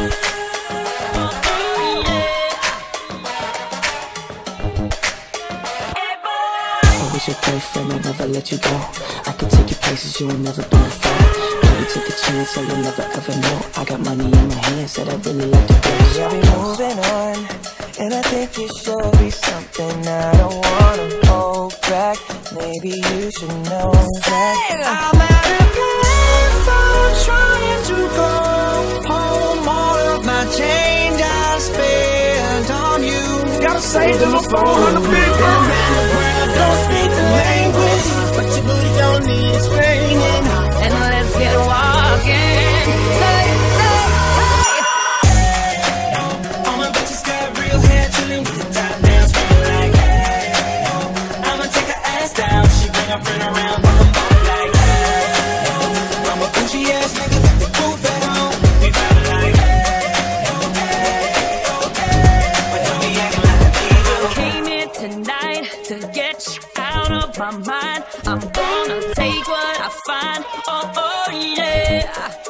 I was your boyfriend, I never let you go. I could take you places you ain't never been before. Baby, take a chance, so you'll never ever know? I got money in my hands that I really like to go. So I'll be moving on, and I think it should be something. I don't wanna hold back. Maybe you should know that I'm out of Gotta save phone on the big tonight to get you out of my mind. I'm gonna take what I find. Oh, oh, yeah.